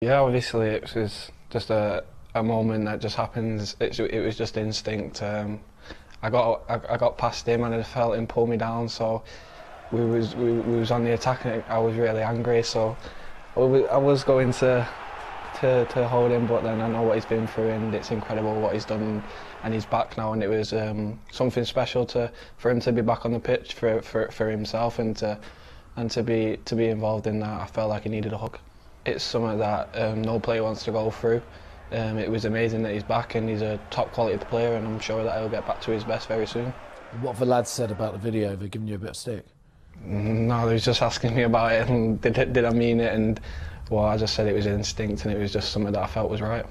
Yeah, obviously it was just a, a moment that just happens. It, it was just instinct. Um, I got I, I got past him and I felt him pull me down. So we was we, we was on the attack and I was really angry. So I was, going to, to to hold him, but then I know what he's been through and it's incredible what he's done. And he's back now, and it was um, something special to for him to be back on the pitch for, for, for himself and to and to be to be involved in that. I felt like he needed a hug. It's something that um, no player wants to go through. Um, it was amazing that he's back and he's a top quality player, and I'm sure that he'll get back to his best very soon. What the lads said about the video? They've given you a bit of stick. No, they was just asking me about it and did, did I mean it and well, I just said it was instinct and it was just something that I felt was right.